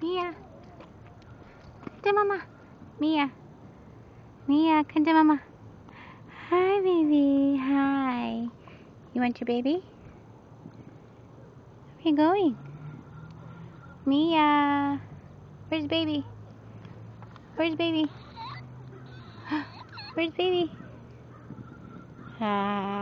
Mia. Come mama. Mia. Mia, come to mama. Hi, baby. Hi. You want your baby? Where are you going? Mia. Where's baby? Where's baby? Where's baby? Ah.